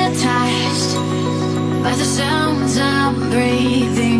hypnotized by the sounds I'm breathing.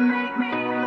make me